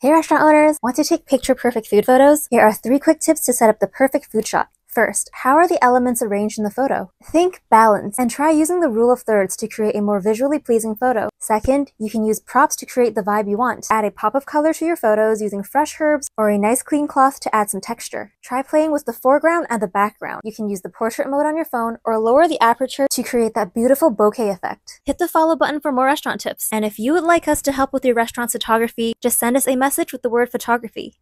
Hey restaurant owners, want to take picture perfect food photos? Here are three quick tips to set up the perfect food shot. First, how are the elements arranged in the photo? Think balance and try using the rule of thirds to create a more visually pleasing photo. Second, you can use props to create the vibe you want. Add a pop of color to your photos using fresh herbs or a nice clean cloth to add some texture. Try playing with the foreground and the background. You can use the portrait mode on your phone or lower the aperture to create that beautiful bokeh effect. Hit the follow button for more restaurant tips. And if you would like us to help with your restaurant photography, just send us a message with the word photography.